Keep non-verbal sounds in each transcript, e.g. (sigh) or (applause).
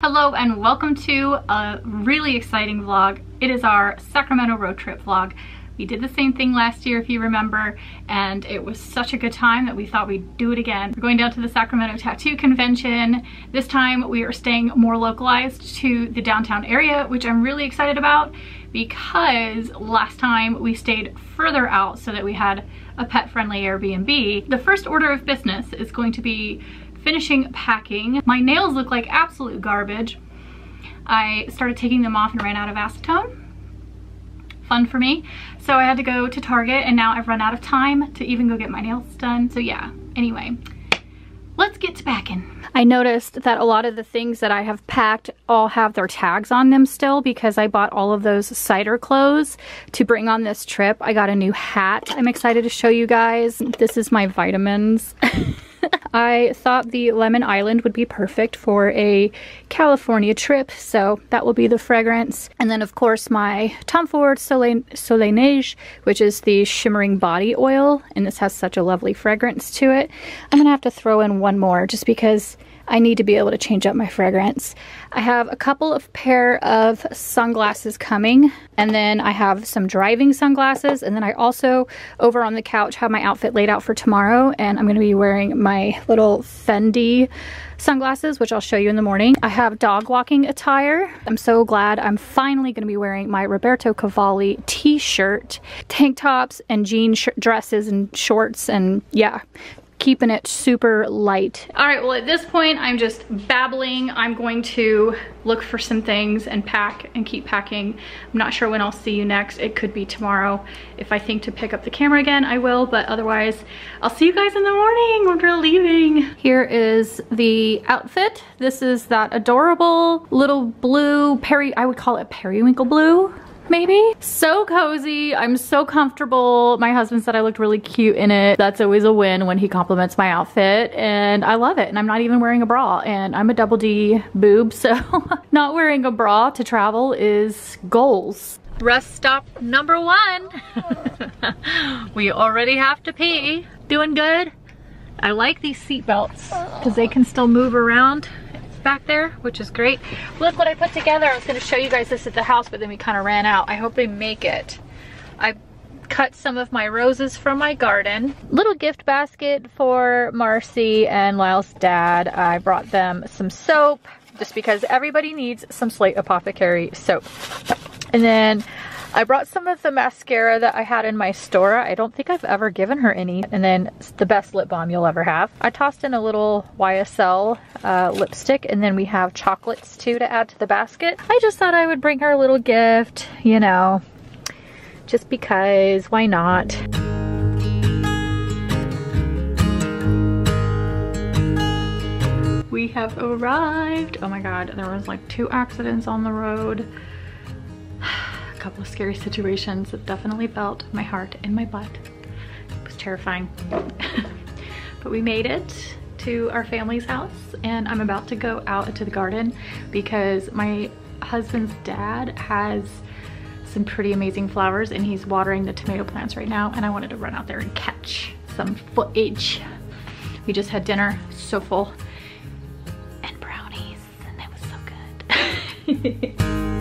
Hello and welcome to a really exciting vlog. It is our Sacramento road trip vlog. We did the same thing last year if you remember and it was such a good time that we thought we'd do it again. We're going down to the Sacramento Tattoo Convention. This time we are staying more localized to the downtown area which I'm really excited about because last time we stayed further out so that we had a pet friendly Airbnb. The first order of business is going to be finishing packing. My nails look like absolute garbage. I started taking them off and ran out of acetone. Fun for me. So I had to go to Target and now I've run out of time to even go get my nails done. So yeah, anyway, let's get to packing. I noticed that a lot of the things that I have packed all have their tags on them still because I bought all of those cider clothes to bring on this trip. I got a new hat I'm excited to show you guys. This is my vitamins. (laughs) I thought the Lemon Island would be perfect for a California trip, so that will be the fragrance. And then of course my Tom Ford Soleil, Soleil Neige, which is the shimmering body oil, and this has such a lovely fragrance to it. I'm gonna have to throw in one more just because I need to be able to change up my fragrance. I have a couple of pair of sunglasses coming and then I have some driving sunglasses and then I also over on the couch have my outfit laid out for tomorrow and I'm going to be wearing my little Fendi sunglasses which I'll show you in the morning. I have dog walking attire. I'm so glad I'm finally going to be wearing my Roberto Cavalli t-shirt, tank tops and jean dresses and shorts and yeah keeping it super light. All right, well at this point I'm just babbling. I'm going to look for some things and pack and keep packing. I'm not sure when I'll see you next. It could be tomorrow. If I think to pick up the camera again, I will, but otherwise I'll see you guys in the morning when we're leaving. Here is the outfit. This is that adorable little blue, peri, I would call it periwinkle blue maybe. So cozy, I'm so comfortable. My husband said I looked really cute in it. That's always a win when he compliments my outfit and I love it. And I'm not even wearing a bra and I'm a double D boob, so (laughs) not wearing a bra to travel is goals. Rest stop number one. (laughs) we already have to pee. Doing good? I like these seat belts because they can still move around back there, which is great. Look what I put together. I was gonna show you guys this at the house, but then we kind of ran out. I hope they make it. I cut some of my roses from my garden. Little gift basket for Marcy and Lyle's dad. I brought them some soap just because everybody needs some Slate Apothecary soap. And then I brought some of the mascara that I had in my store. I don't think I've ever given her any. And then the best lip balm you'll ever have. I tossed in a little YSL uh, lipstick and then we have chocolates too to add to the basket. I just thought I would bring her a little gift, you know, just because, why not? We have arrived. Oh my God, there was like two accidents on the road couple of scary situations that definitely felt my heart in my butt. It was terrifying. (laughs) but we made it to our family's house and I'm about to go out into the garden because my husband's dad has some pretty amazing flowers and he's watering the tomato plants right now and I wanted to run out there and catch some footage. We just had dinner, so full, and brownies, and it was so good. (laughs)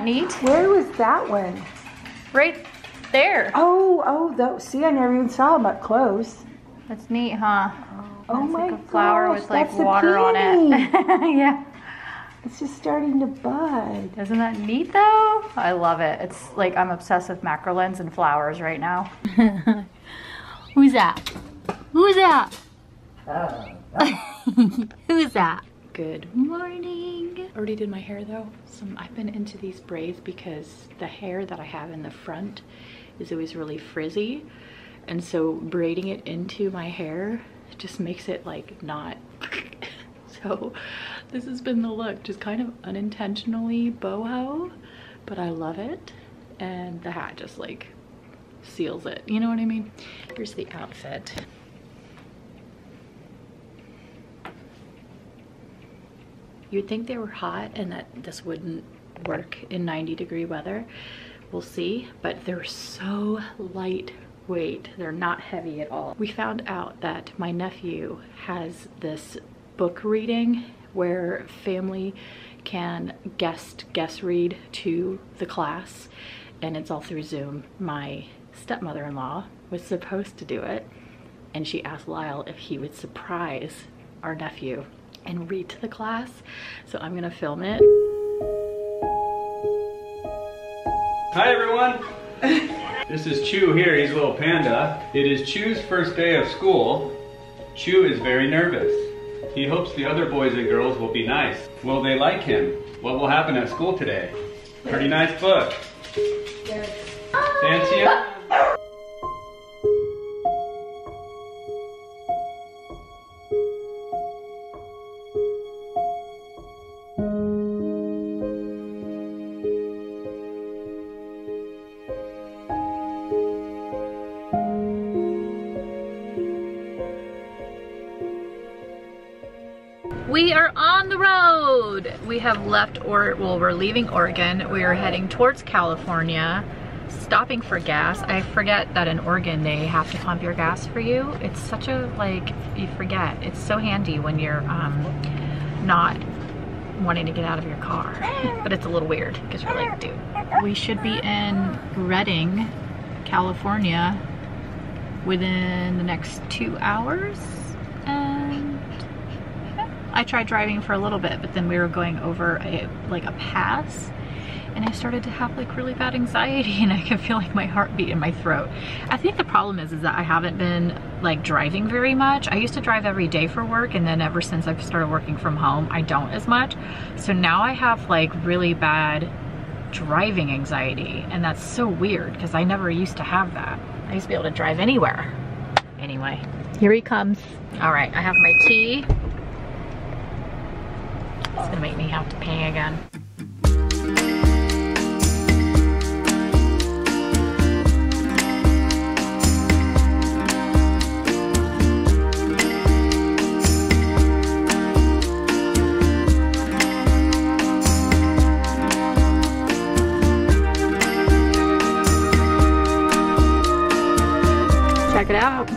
that neat? Where was that one? Right there. Oh, oh, that, see, I never even saw them up close. That's neat, huh? Oh that's my like a flower gosh, with like water on it. (laughs) yeah. It's just starting to bud. Isn't that neat though? I love it. It's like I'm obsessed with macrolens and flowers right now. (laughs) Who's that? Who's that? Uh, (laughs) uh. Who's that? Good morning. Already did my hair though. Some I've been into these braids because the hair that I have in the front is always really frizzy. And so braiding it into my hair just makes it like not. (laughs) so this has been the look, just kind of unintentionally boho, but I love it. And the hat just like seals it, you know what I mean? Here's the outfit. You'd think they were hot and that this wouldn't work in 90 degree weather. We'll see, but they're so lightweight. They're not heavy at all. We found out that my nephew has this book reading where family can guest guest read to the class and it's all through Zoom. My stepmother-in-law was supposed to do it and she asked Lyle if he would surprise our nephew and read to the class. So I'm gonna film it. Hi everyone. (laughs) this is Chew here, he's a little panda. It is Chew's first day of school. Chew is very nervous. He hopes the other boys and girls will be nice. Will they like him? What will happen at school today? Pretty nice book. Fancy it? Left, or well, we're leaving Oregon. We are heading towards California, stopping for gas. I forget that in Oregon they have to pump your gas for you. It's such a, like, you forget. It's so handy when you're um, not wanting to get out of your car. But it's a little weird because you're like, dude. We should be in Redding, California within the next two hours. I tried driving for a little bit, but then we were going over a like a pass and I started to have like really bad anxiety (laughs) and I could feel like my heartbeat in my throat. I think the problem is is that I haven't been like driving very much. I used to drive every day for work and then ever since I've started working from home, I don't as much. So now I have like really bad driving anxiety and that's so weird because I never used to have that. I used to be able to drive anywhere. Anyway, here he comes. All right, I have my tea. It's gonna make me have to pay again. Check it out.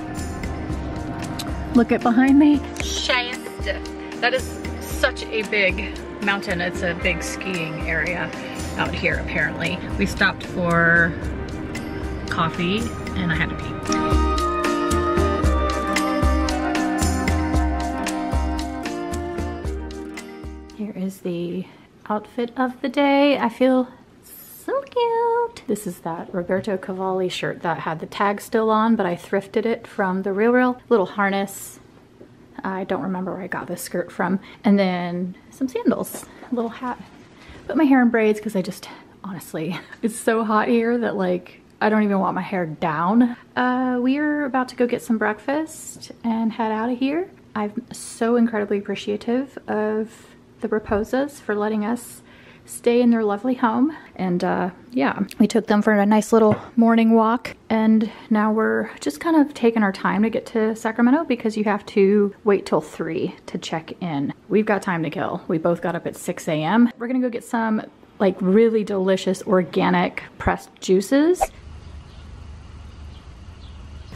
Look at behind me. Shasta. That is such a big mountain. It's a big skiing area out here apparently. We stopped for coffee and I had to pee. Here is the outfit of the day. I feel so cute. This is that Roberto Cavalli shirt that had the tag still on, but I thrifted it from the Real Real. Little harness. I don't remember where I got this skirt from. And then some sandals, a little hat. Put my hair in braids because I just, honestly, (laughs) it's so hot here that like, I don't even want my hair down. Uh, we are about to go get some breakfast and head out of here. I'm so incredibly appreciative of the Raposas for letting us stay in their lovely home. And uh, yeah, we took them for a nice little morning walk. And now we're just kind of taking our time to get to Sacramento because you have to wait till 3 to check in. We've got time to kill. We both got up at 6 a.m. We're gonna go get some like really delicious organic pressed juices.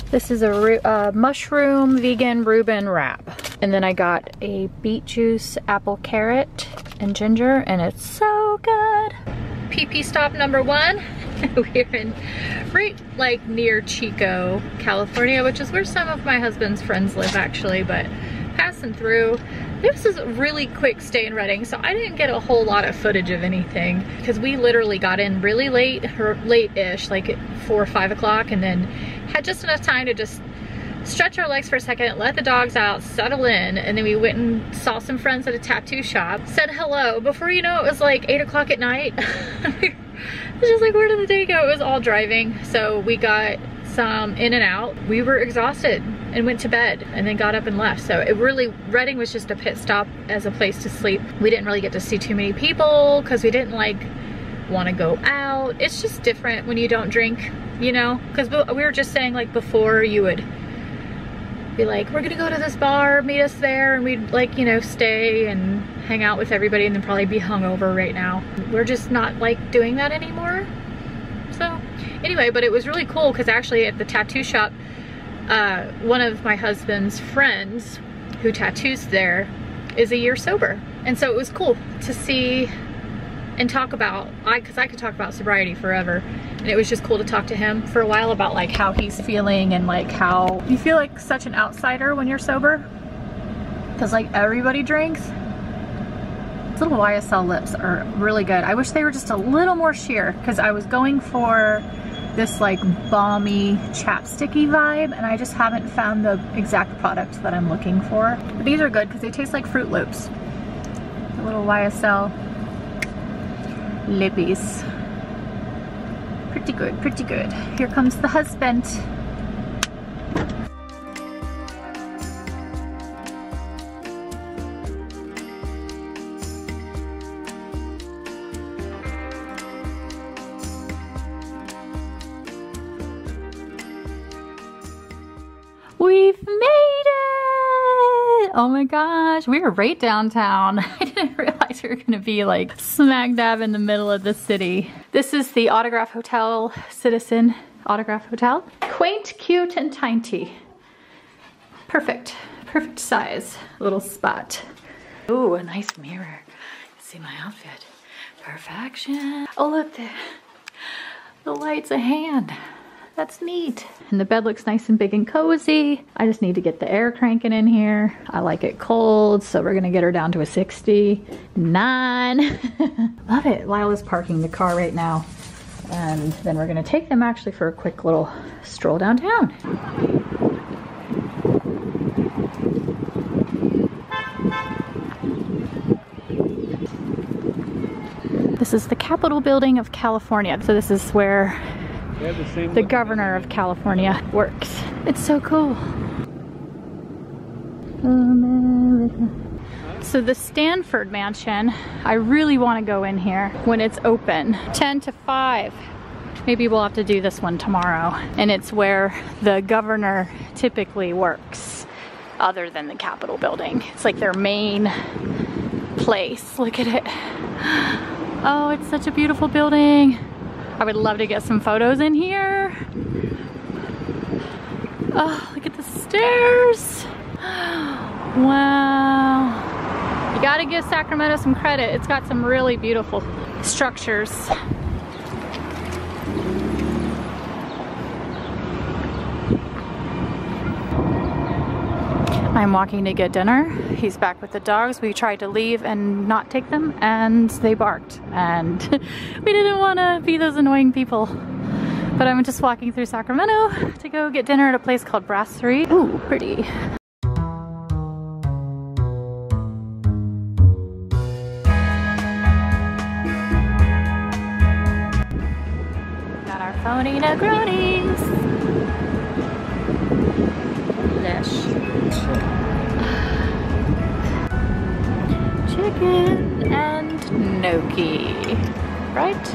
This is a uh, mushroom vegan Reuben wrap. And then I got a beet juice, apple carrot, and ginger, and it's so good. PP stop number one. (laughs) We're in right like near Chico, California, which is where some of my husband's friends live actually, but passing through. This is a really quick stay in Redding, so I didn't get a whole lot of footage of anything because we literally got in really late, late-ish, like four or five o'clock, and then had just enough time to just stretch our legs for a second, let the dogs out, settle in, and then we went and saw some friends at a tattoo shop, said hello. Before you know it, it was like eight o'clock at night. (laughs) it's just like, where did the day go? It was all driving. So we got some in and out. We were exhausted and went to bed and then got up and left. So it really, Redding was just a pit stop as a place to sleep. We didn't really get to see too many people because we didn't like want to go out. It's just different when you don't drink, you know? Because we were just saying like before you would be like, we're gonna go to this bar, meet us there, and we'd like, you know, stay and hang out with everybody and then probably be hungover right now. We're just not like doing that anymore. So anyway, but it was really cool because actually at the tattoo shop, uh, one of my husband's friends who tattoos there is a year sober. And so it was cool to see and talk about, I because I could talk about sobriety forever. And it was just cool to talk to him for a while about like how he's feeling and like how you feel like such an outsider when you're sober. Cause like everybody drinks. These little YSL lips are really good. I wish they were just a little more sheer because I was going for this like balmy chapsticky vibe and I just haven't found the exact product that I'm looking for. But these are good because they taste like Fruit Loops. The little YSL lippies. Pretty good, pretty good. Here comes the husband. We've made it! Oh my gosh, we are right downtown. (laughs) Were gonna be like smack dab in the middle of the city. This is the Autograph Hotel Citizen Autograph Hotel. Quaint, cute, and tiny. Perfect, perfect size little spot. Ooh, a nice mirror. See my outfit. Perfection. Oh look, the, the light's a hand. That's neat. And the bed looks nice and big and cozy. I just need to get the air cranking in here. I like it cold, so we're gonna get her down to a 69. (laughs) Love it. Lyle's parking the car right now. And then we're gonna take them actually for a quick little stroll downtown. This is the Capitol building of California. So this is where the, the governor of California works. It's so cool. America. So the Stanford mansion, I really want to go in here when it's open. 10 to 5. Maybe we'll have to do this one tomorrow. And it's where the governor typically works other than the Capitol building. It's like their main place. Look at it. (gasps) Oh, it's such a beautiful building. I would love to get some photos in here. Oh, look at the stairs. (gasps) Wow. You gotta give Sacramento some credit. It's got some really beautiful structures. I'm walking to get dinner. He's back with the dogs. We tried to leave and not take them and they barked and (laughs) we didn't want to be those annoying people. But I'm just walking through Sacramento to go get dinner at a place called Brasserie. Ooh, pretty. Got our phony Negronis. Chicken and gnocchi, right?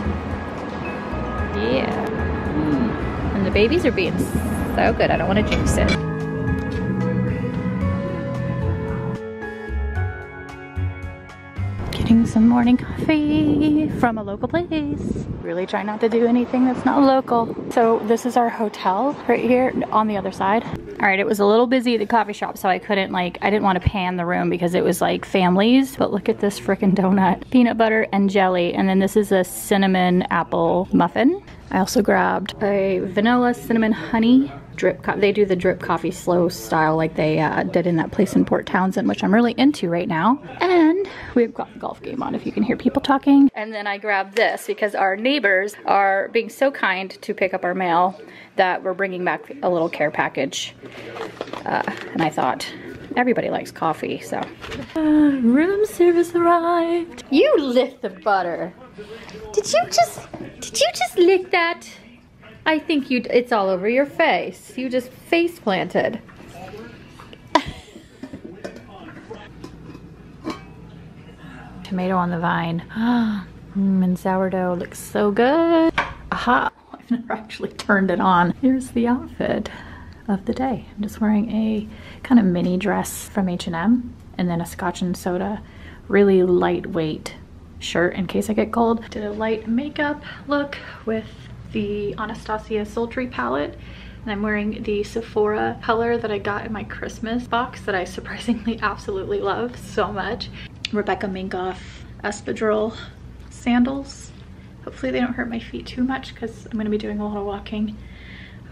Yeah. Mm. And the babies are being so good. I don't want to jinx it. Getting some morning coffee from a local place. Really try not to do anything that's not local. So this is our hotel right here on the other side. All right, it was a little busy at the coffee shop, so I couldn't like, I didn't want to pan the room because it was like families, but look at this freaking donut. Peanut butter and jelly, and then this is a cinnamon apple muffin. I also grabbed a vanilla cinnamon honey drip they do the drip coffee slow style like they uh, did in that place in Port Townsend which I'm really into right now. And we've got the golf game on if you can hear people talking. And then I grabbed this because our neighbors are being so kind to pick up our mail that we're bringing back a little care package. Uh, and I thought everybody likes coffee so. Uh, room service arrived. You lick the butter. Did you just did you just lick that I think you, it's all over your face. You just face planted. (laughs) Tomato on the vine. (gasps) mm, and sourdough looks so good. Aha, (laughs) I've never actually turned it on. Here's the outfit of the day. I'm just wearing a kind of mini dress from H&M and then a scotch and soda, really lightweight shirt in case I get cold. Did a light makeup look with the Anastasia Sultry palette and I'm wearing the Sephora color that I got in my Christmas box that I (laughs) surprisingly absolutely love so much. Rebecca Minkoff espadrille sandals. Hopefully they don't hurt my feet too much because I'm going to be doing a lot of walking.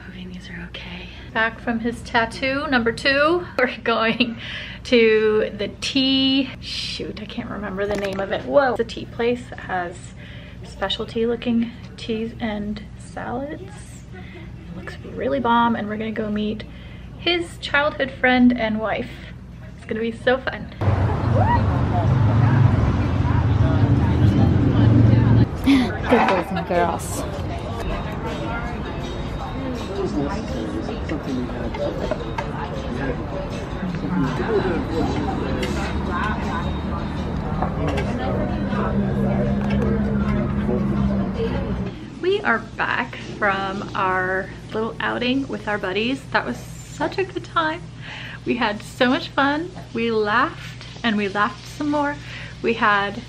Hoping these are okay. Back from his tattoo, number two. (laughs) We're going to the tea, shoot, I can't remember the name of it. Whoa. A tea place that has specialty looking teas and salads It looks really bomb and we're gonna go meet his childhood friend and wife. It's gonna be so fun. (laughs) Good boys and girls. We are back from our little outing with our buddies. That was such a good time. We had so much fun. We laughed and we laughed some more. We had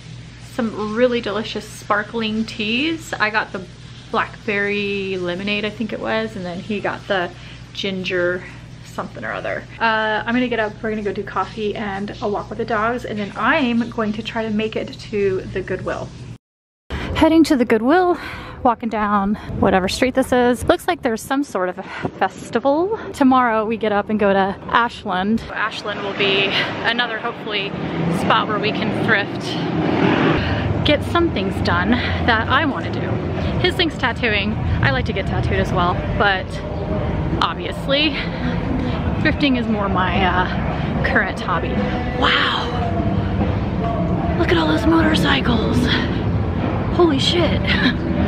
some really delicious sparkling teas. I got the blackberry lemonade, I think it was, and then he got the ginger something or other. Uh, I'm gonna get up, we're gonna go do coffee and a walk with the dogs, and then I'm going to try to make it to the Goodwill. Heading to the Goodwill, walking down whatever street this is. Looks like there's some sort of a festival. Tomorrow we get up and go to Ashland. Ashland will be another hopefully spot where we can thrift get some things done that I want to do. His thing's tattooing. I like to get tattooed as well, but obviously thrifting is more my uh, current hobby. Wow! Look at all those motorcycles. Holy shit. (laughs)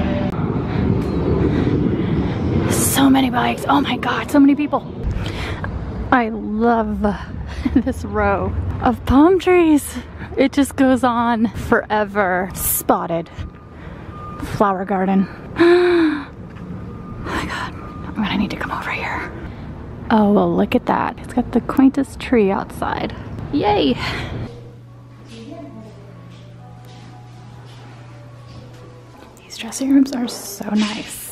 so many bikes. Oh my God, so many people. I love (laughs) this row of palm trees. It just goes on forever. Spotted flower garden. (gasps) oh my God, I'm gonna need to come over here. Oh, well, look at that. It's got the quaintest tree outside. Yay. These dressing rooms are so nice.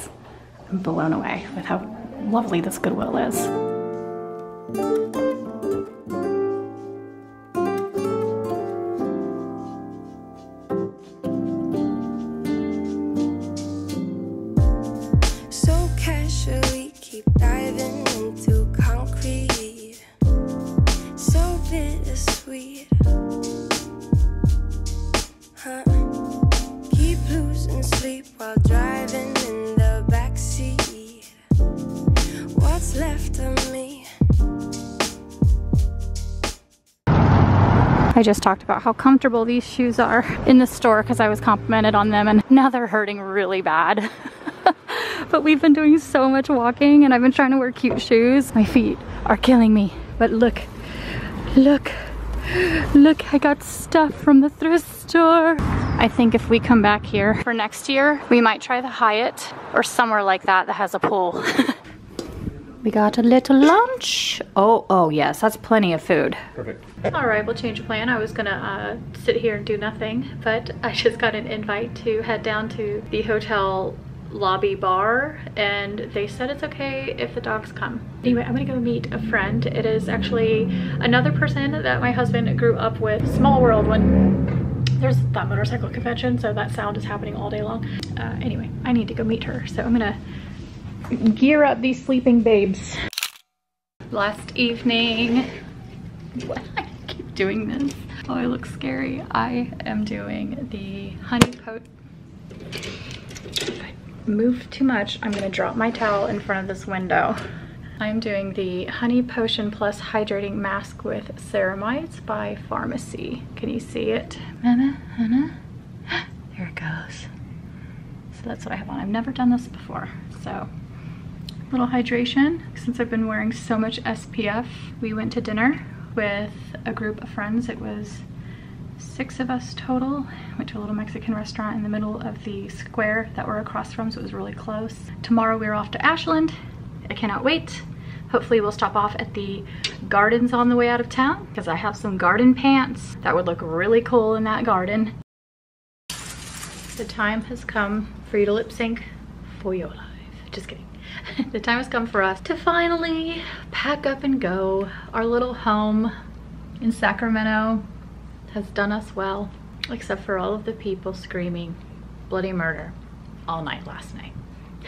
Blown away with how lovely this Goodwill is. I just talked about how comfortable these shoes are in the store because I was complimented on them and now they're hurting really bad. (laughs) but we've been doing so much walking and I've been trying to wear cute shoes. My feet are killing me. But look, look, look, I got stuff from the thrift store. I think if we come back here for next year, we might try the Hyatt or somewhere like that that has a pool. (laughs) We got a little lunch. Oh, oh yes, that's plenty of food. Perfect. All right, we'll change of plan. I was gonna uh, sit here and do nothing, but (laughs) I just got an invite to head down to the hotel lobby bar and they said it's okay if the dogs come. Anyway, I'm gonna go meet a friend. It is actually another person that my husband grew up with. Small world when there's that motorcycle convention, so that sound is happening all day long. Uh, anyway, I need to go meet her, so I'm gonna gear up these sleeping babes. Last evening. I keep doing this. Oh, I look scary. I am doing the honey coat. If I move too much, I'm gonna drop my towel in front of this window. I'm doing the Honey Potion Plus Hydrating Mask with Ceramides by Farmacy. Can you see it? (gasps) There it goes. So that's what I have on. I've never done this before, so little hydration since I've been wearing so much SPF. We went to dinner with a group of friends. It was six of us total. Went to a little Mexican restaurant in the middle of the square that we're across from, so it was really close. Tomorrow we're off to Ashland. I cannot wait. Hopefully we'll stop off at the gardens on the way out of town because I have some garden pants that would look really cool in that garden. The time has come for you to lip sync for your life. Just kidding. (laughs) the time has come for us to finally pack up and go. Our little home in Sacramento has done us well, except for all of the people screaming bloody murder all night last night.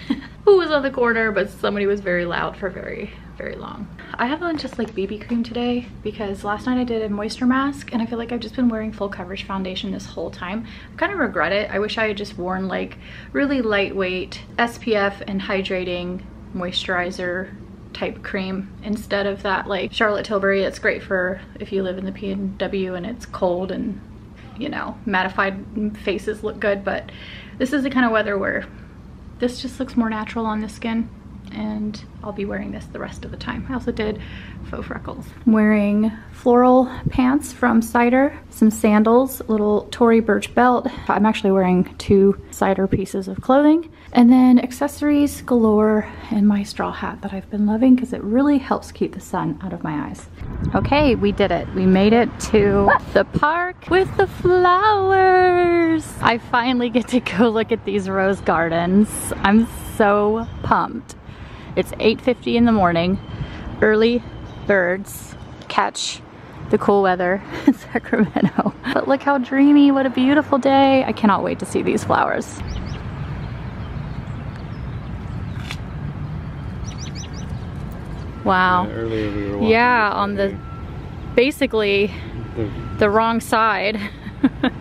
(laughs) Who was on the corner, but somebody was very loud for very, very long. I have on just like BB cream today because last night I did a moisture mask and I feel like I've just been wearing full coverage foundation this whole time. I kind of regret it. I wish I had just worn like really lightweight SPF and hydrating moisturizer type cream instead of that like Charlotte Tilbury It's great for if you live in the PNW and it's cold and you know mattified faces look good but this is the kind of weather where this just looks more natural on the skin and I'll be wearing this the rest of the time. I also did faux freckles. I'm wearing floral pants from Cider, some sandals, little Tory Burch belt. I'm actually wearing two Cider pieces of clothing and then accessories galore and my straw hat that I've been loving because it really helps keep the sun out of my eyes. Okay, we did it. We made it to the park with the flowers. I finally get to go look at these rose gardens. I'm so pumped. It's 8.50 in the morning. Early birds catch the cool weather (laughs) in Sacramento. But look how dreamy, what a beautiful day. I cannot wait to see these flowers. Wow. Yeah, we Yeah, on the, basically The- the wrong side. (laughs)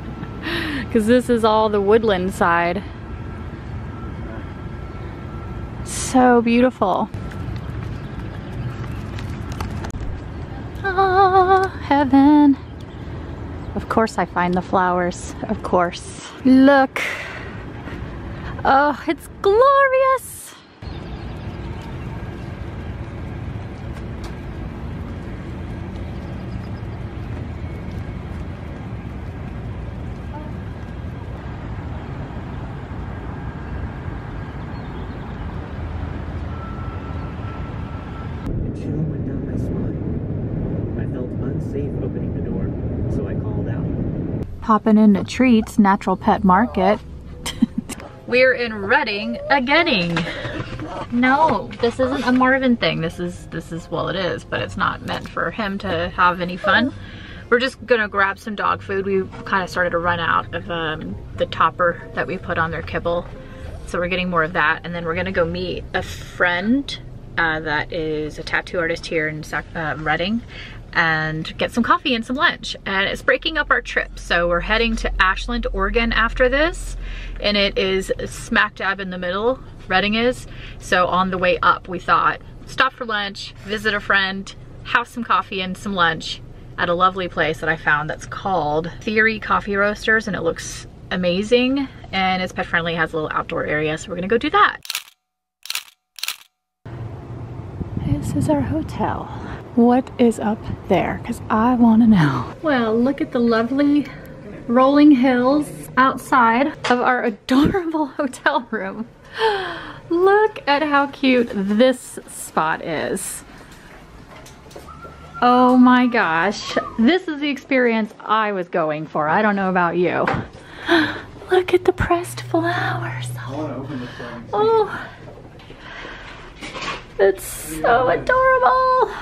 Because this is all the woodland side. So beautiful. Ah, heaven. Of course I find the flowers, of course. Look. Oh, it's glorious. A chill went down my spine. I felt unsafe opening the door, so I called out. Popping into Treats Natural Pet Market. We're in Redding again. No, this isn't a Marvin thing. This is, this is, well it is, but it's not meant for him to have any fun. We're just gonna grab some dog food. We kind of started to run out of um, the topper that we put on their kibble. So we're getting more of that. And then we're gonna go meet a friend uh, that is a tattoo artist here in Sac uh, Redding and get some coffee and some lunch. And it's breaking up our trip. So we're heading to Ashland, Oregon after this. And it is smack dab in the middle, Redding is. So on the way up, we thought, stop for lunch, visit a friend, have some coffee and some lunch at a lovely place that I found that's called Theory Coffee Roasters and it looks amazing and it's pet friendly, has a little outdoor area, so we're gonna go do that. This is our hotel. What is up there? Because I want to know. Well, look at the lovely rolling hills outside of our adorable (laughs) hotel room. (gasps) Look at how cute this spot is. Oh my gosh. This is the experience I was going for. I don't know about you. (gasps) Look at the pressed flowers. Oh, it's so adorable.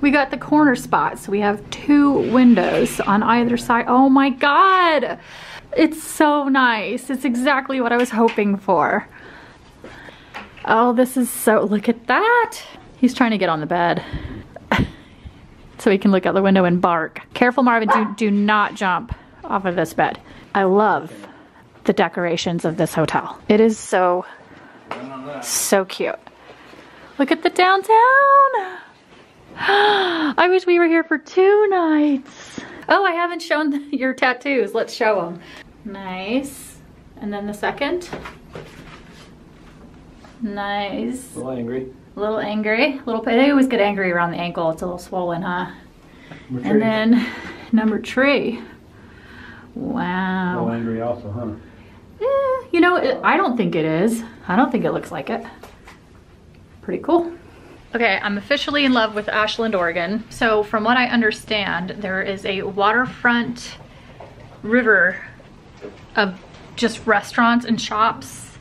We got the corner spot, so we have two windows on either side. Oh my God. It's so nice. It's exactly what I was hoping for. Oh, this is so, look at that. He's trying to get on the bed (laughs) so he can look out the window and bark. Careful, Marvin, do, do not jump off of this bed. I love the decorations of this hotel. It is so, so cute. Look at the downtown. (gasps) I wish we were here for two nights. Oh, I haven't shown (laughs) your tattoos. Let's show them. Nice. And then the second. Nice. A little angry. A little angry. A little. They always get angry around the ankle. It's a little swollen, huh? And then (laughs) number three. Wow. A little angry also, huh? Eh, you know, it, I don't think it is. I don't think it looks like it. Pretty cool. Okay, I'm officially in love with Ashland, Oregon. So from what I understand, there is a waterfront river of just restaurants and shops,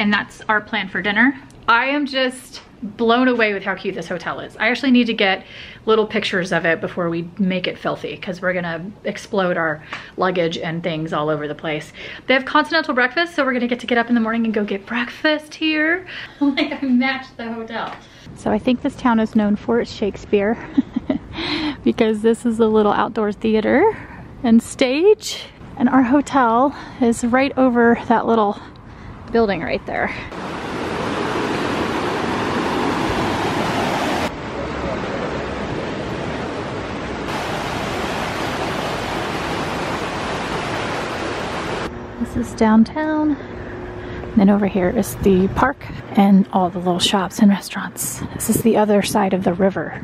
and that's our plan for dinner. I am just blown away with how cute this hotel is. I actually need to get little pictures of it before we make it filthy because we're gonna explode our luggage and things all over the place. They have continental breakfast, so we're gonna get to get up in the morning and go get breakfast here. (laughs) like I matched the hotel. So I think this town is known for its Shakespeare (laughs) because this is a little outdoor theater and stage. And our hotel is right over that little building right there. This is downtown. Then over here is the park and all the little shops and restaurants. This is the other side of the river.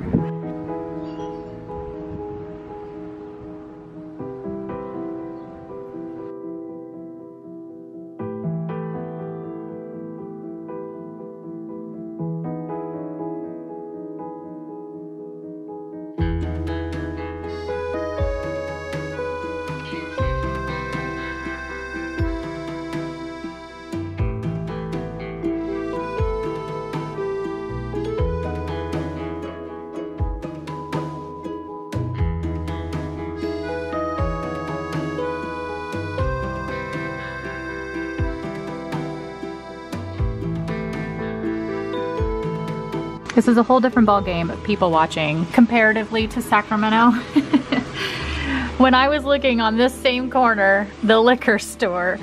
This is a whole different ball game of people watching comparatively to Sacramento. (laughs) when I was looking on this same corner, the liquor store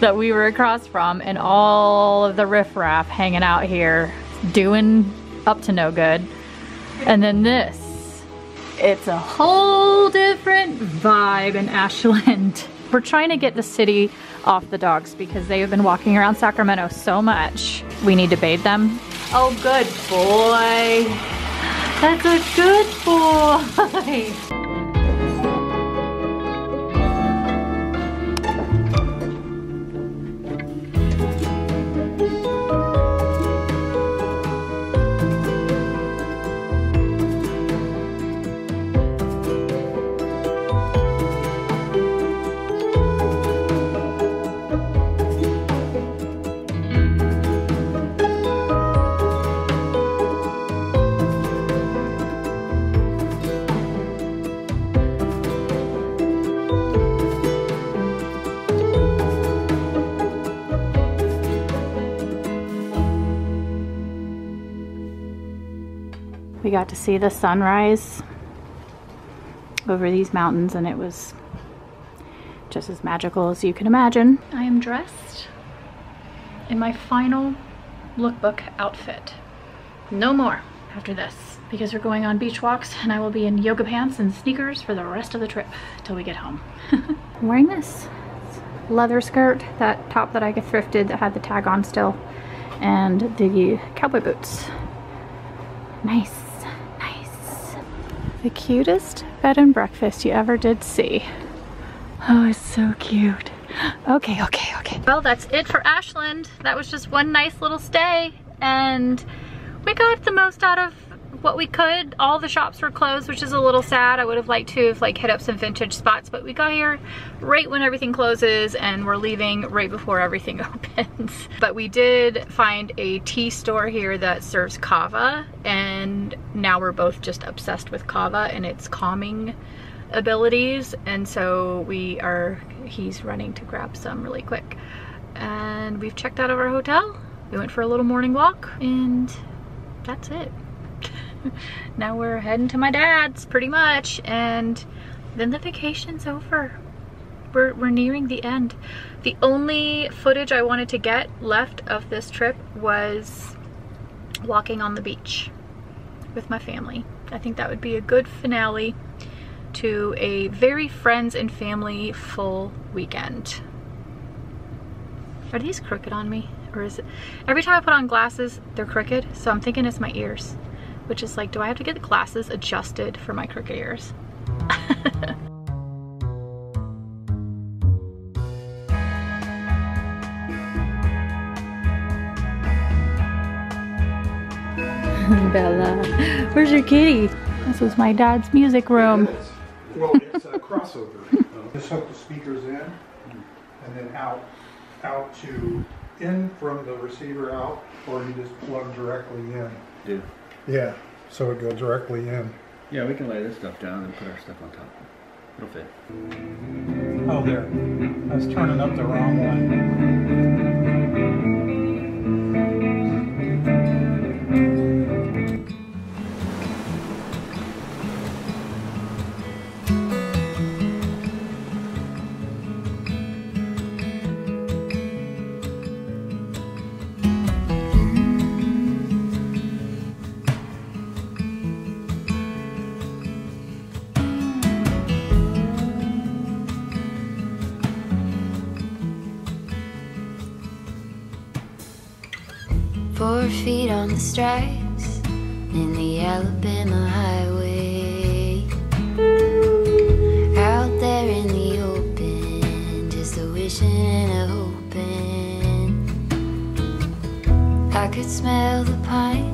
that we were across from and all of the riffraff hanging out here doing up to no good. And then this, it's a whole different vibe in Ashland. (laughs) We're trying to get the city off the dogs because they have been walking around Sacramento so much. We need to bathe them. Oh, good boy. That's a good boy. (laughs) We got to see the sunrise over these mountains and it was just as magical as you can imagine. I am dressed in my final lookbook outfit. No more after this because we're going on beach walks and I will be in yoga pants and sneakers for the rest of the trip till we get home. (laughs) I'm wearing this leather skirt, that top that I got thrifted that had the tag on still, and the cowboy boots. Nice. The cutest bed and breakfast you ever did see. Oh, it's so cute. Okay, okay, okay. Well, that's it for Ashland. That was just one nice little stay and we got the most out of what we could. All the shops were closed, which is a little sad. I would have liked to have like hit up some vintage spots, but we got here right when everything closes and we're leaving right before everything (laughs) opens. But we did find a tea store here that serves kava and now we're both just obsessed with kava and its calming abilities. And so we are, he's running to grab some really quick. And we've checked out of our hotel. We went for a little morning walk and that's it. (laughs) now we're heading to my dad's pretty much and then the vacation's over. We're, we're nearing the end. The only footage I wanted to get left of this trip was walking on the beach with my family. I think that would be a good finale to a very friends and family full weekend. Are these crooked on me? Or is it? Every time I put on glasses, they're crooked. So I'm thinking it's my ears which is like, do I have to get the glasses adjusted for my crooked ears? (laughs) Bella, where's your kitty? This is my dad's music room. It well, it's a crossover. (laughs) Just hook the speakers in and then out, out to in from the receiver out, or you just plug directly in. Yeah. Yeah, so it goes directly in. Yeah, we can lay this stuff down and put our stuff on top. It'll fit. Oh, there. I was turning up the wrong one. Four feet on the stripes in the Alabama highway. Out there in the open, just a wishing and a hoping. I could smell the pines